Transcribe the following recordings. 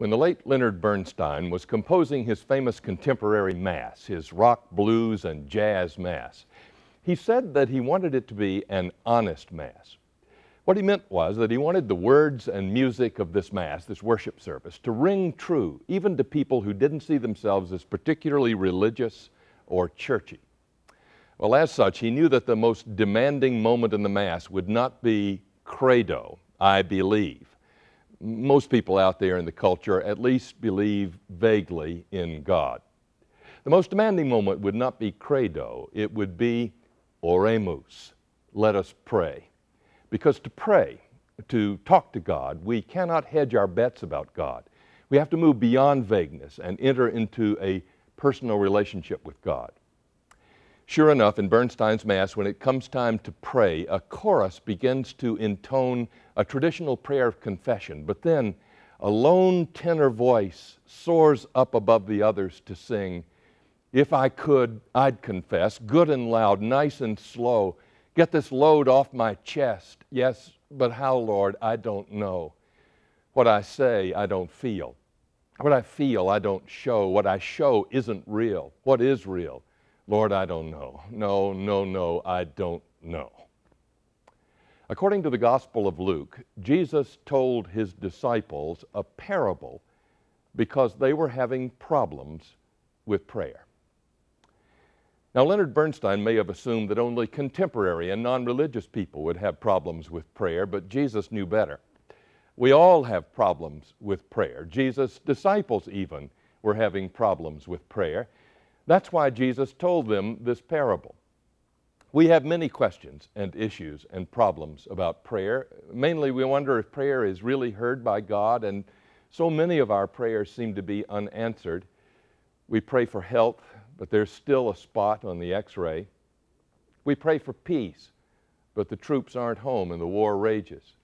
When the late Leonard Bernstein was composing his famous contemporary Mass, his rock, blues, and jazz Mass, he said that he wanted it to be an honest Mass. What he meant was that he wanted the words and music of this Mass, this worship service, to ring true, even to people who didn't see themselves as particularly religious or churchy. Well, as such, he knew that the most demanding moment in the Mass would not be credo, I believe, most people out there in the culture at least believe vaguely in God. The most demanding moment would not be credo, it would be oremus. Let us pray. Because to pray, to talk to God, we cannot hedge our bets about God. We have to move beyond vagueness and enter into a personal relationship with God. Sure enough, in Bernstein's Mass, when it comes time to pray, a chorus begins to intone a traditional prayer of confession, but then a lone tenor voice soars up above the others to sing, If I could, I'd confess, good and loud, nice and slow, get this load off my chest. Yes, but how, Lord, I don't know. What I say, I don't feel. What I feel, I don't show. What I show isn't real. What is real? Lord, I don't know. No, no, no, I don't know. According to the Gospel of Luke, Jesus told his disciples a parable because they were having problems with prayer. Now, Leonard Bernstein may have assumed that only contemporary and non religious people would have problems with prayer, but Jesus knew better. We all have problems with prayer. Jesus' disciples, even, were having problems with prayer. That's why Jesus told them this parable. We have many questions and issues and problems about prayer. Mainly, we wonder if prayer is really heard by God, and so many of our prayers seem to be unanswered. We pray for health, but there's still a spot on the x ray. We pray for peace, but the troops aren't home and the war rages.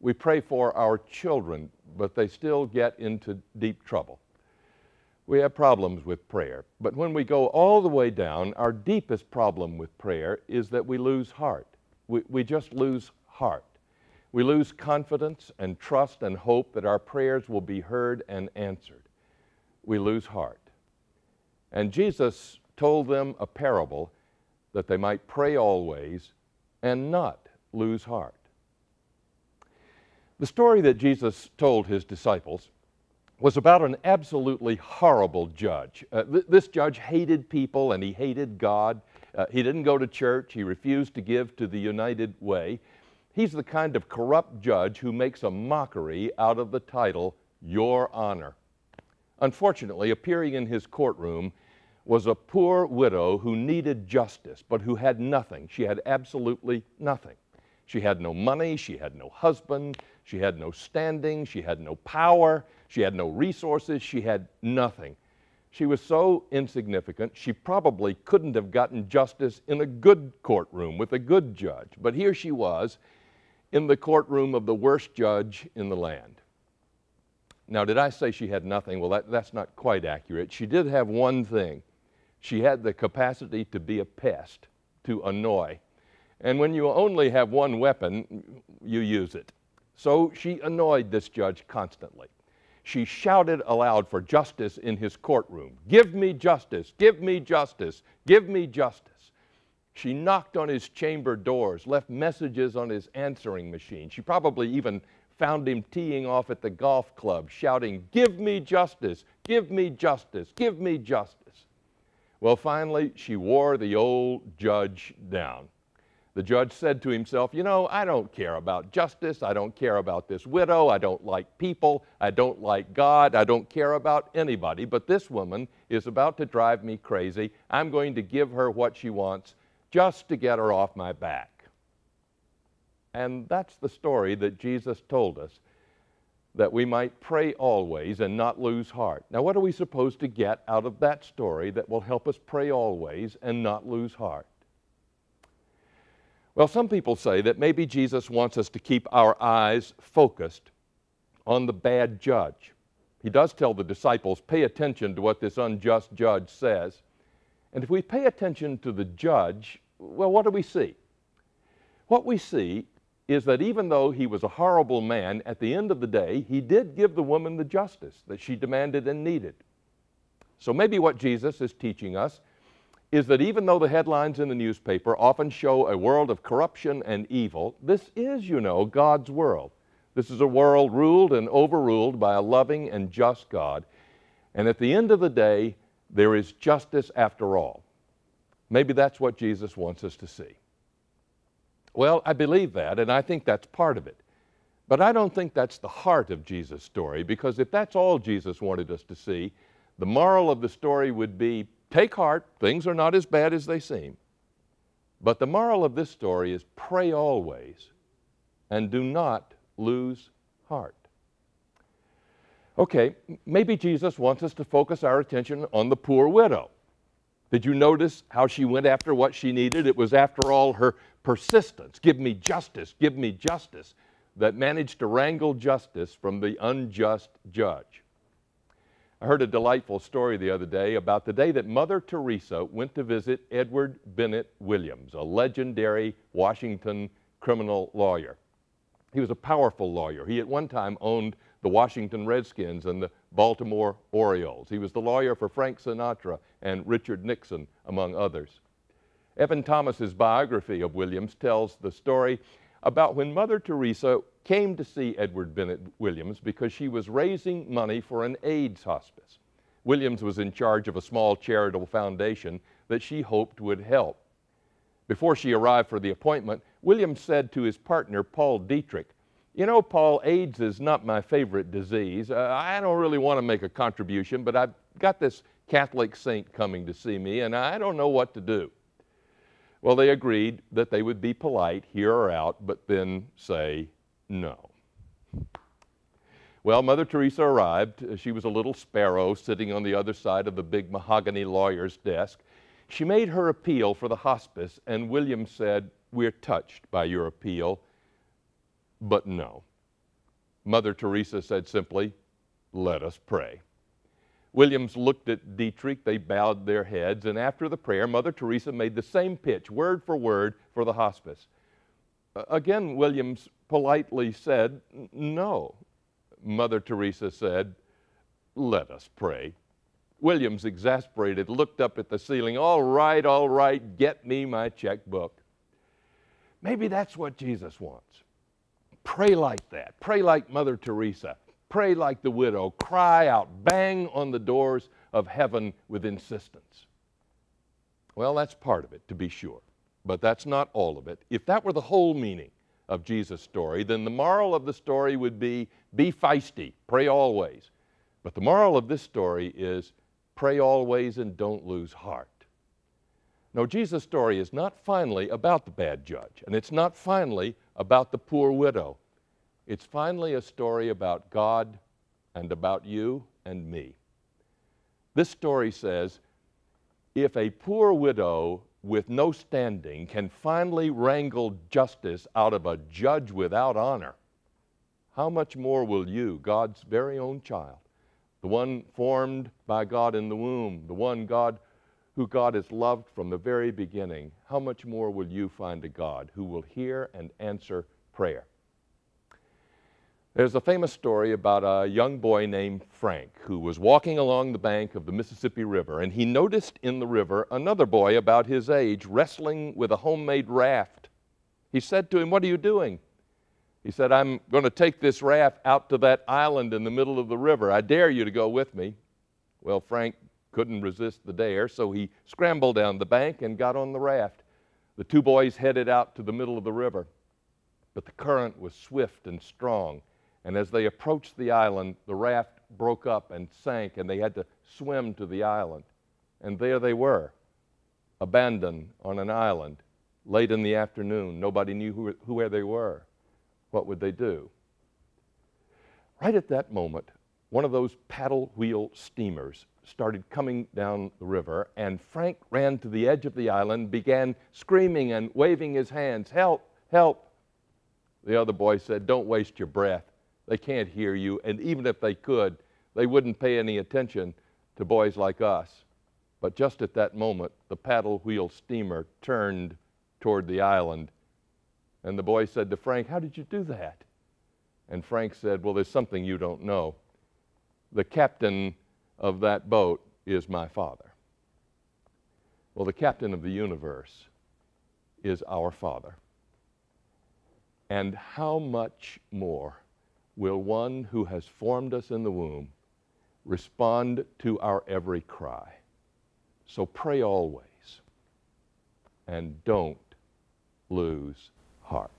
We pray for our children, but they still get into deep trouble we have problems with prayer. But when we go all the way down, our deepest problem with prayer is that we lose heart. We, we just lose heart. We lose confidence and trust and hope that our prayers will be heard and answered. We lose heart. And Jesus told them a parable that they might pray always and not lose heart. The story that Jesus told his disciples was about an absolutely horrible judge. Uh, th- this judge hated people and he hated God. Uh, he didn't go to church. He refused to give to the United Way. He's the kind of corrupt judge who makes a mockery out of the title, Your Honor. Unfortunately, appearing in his courtroom was a poor widow who needed justice, but who had nothing. She had absolutely nothing. She had no money, she had no husband, she had no standing, she had no power, she had no resources, she had nothing. She was so insignificant, she probably couldn't have gotten justice in a good courtroom with a good judge. But here she was in the courtroom of the worst judge in the land. Now, did I say she had nothing? Well, that, that's not quite accurate. She did have one thing she had the capacity to be a pest, to annoy. And when you only have one weapon, you use it. So she annoyed this judge constantly. She shouted aloud for justice in his courtroom Give me justice, give me justice, give me justice. She knocked on his chamber doors, left messages on his answering machine. She probably even found him teeing off at the golf club, shouting, Give me justice, give me justice, give me justice. Well, finally, she wore the old judge down. The judge said to himself, You know, I don't care about justice. I don't care about this widow. I don't like people. I don't like God. I don't care about anybody. But this woman is about to drive me crazy. I'm going to give her what she wants just to get her off my back. And that's the story that Jesus told us that we might pray always and not lose heart. Now, what are we supposed to get out of that story that will help us pray always and not lose heart? Well, some people say that maybe Jesus wants us to keep our eyes focused on the bad judge. He does tell the disciples, pay attention to what this unjust judge says. And if we pay attention to the judge, well, what do we see? What we see is that even though he was a horrible man, at the end of the day, he did give the woman the justice that she demanded and needed. So maybe what Jesus is teaching us is that even though the headlines in the newspaper often show a world of corruption and evil, this is, you know, God's world. This is a world ruled and overruled by a loving and just God. And at the end of the day, there is justice after all. Maybe that's what Jesus wants us to see. Well, I believe that, and I think that's part of it. But I don't think that's the heart of Jesus' story, because if that's all Jesus wanted us to see, the moral of the story would be take heart, things are not as bad as they seem. But the moral of this story is pray always and do not lose heart. Okay, maybe Jesus wants us to focus our attention on the poor widow. Did you notice how she went after what she needed? It was, after all, her persistence give me justice, give me justice that managed to wrangle justice from the unjust judge. I heard a delightful story the other day about the day that Mother Teresa went to visit Edward Bennett Williams, a legendary Washington criminal lawyer. He was a powerful lawyer. He at one time owned the Washington Redskins and the Baltimore Orioles. He was the lawyer for Frank Sinatra and Richard Nixon, among others. Evan Thomas's biography of Williams tells the story about when Mother Teresa came to see Edward Bennett Williams because she was raising money for an AIDS hospice. Williams was in charge of a small charitable foundation that she hoped would help. Before she arrived for the appointment, Williams said to his partner, Paul Dietrich, You know, Paul, AIDS is not my favorite disease. Uh, I don't really want to make a contribution, but I've got this Catholic saint coming to see me, and I don't know what to do. Well, they agreed that they would be polite, hear her out, but then say no. Well, Mother Teresa arrived. She was a little sparrow sitting on the other side of the big mahogany lawyer's desk. She made her appeal for the hospice, and William said, We're touched by your appeal, but no. Mother Teresa said simply, Let us pray. Williams looked at Dietrich, they bowed their heads, and after the prayer, Mother Teresa made the same pitch, word for word, for the hospice. Again, Williams politely said, No. Mother Teresa said, Let us pray. Williams, exasperated, looked up at the ceiling. All right, all right, get me my checkbook. Maybe that's what Jesus wants. Pray like that. Pray like Mother Teresa. Pray like the widow. Cry out. Bang on the doors of heaven with insistence. Well, that's part of it, to be sure. But that's not all of it. If that were the whole meaning of Jesus' story, then the moral of the story would be be feisty, pray always. But the moral of this story is Pray always and don't lose heart. No, Jesus' story is not finally about the bad judge, and it's not finally about the poor widow. It's finally a story about God and about you and me. This story says if a poor widow with no standing can finally wrangle justice out of a judge without honor, how much more will you, God's very own child, the one formed by God in the womb, the one God who God has loved from the very beginning, how much more will you find a God who will hear and answer prayer? There's a famous story about a young boy named Frank who was walking along the bank of the Mississippi River and he noticed in the river another boy about his age wrestling with a homemade raft. He said to him, What are you doing? He said, I'm going to take this raft out to that island in the middle of the river. I dare you to go with me. Well, Frank couldn't resist the dare, so he scrambled down the bank and got on the raft. The two boys headed out to the middle of the river, but the current was swift and strong. And as they approached the island, the raft broke up and sank, and they had to swim to the island. And there they were, abandoned on an island, late in the afternoon. Nobody knew who, where they were what would they do? Right at that moment, one of those paddle wheel steamers started coming down the river, and Frank ran to the edge of the island, began screaming and waving his hands, Help, help. The other boy said, Don't waste your breath. They can't hear you, and even if they could, they wouldn't pay any attention to boys like us. But just at that moment, the paddle wheel steamer turned toward the island And the boy said to Frank, How did you do that? And Frank said, Well, there's something you don't know. The captain of that boat is my father. Well, the captain of the universe is our Father. And how much more will one who has formed us in the womb respond to our every cry? So pray always and don't lose heart.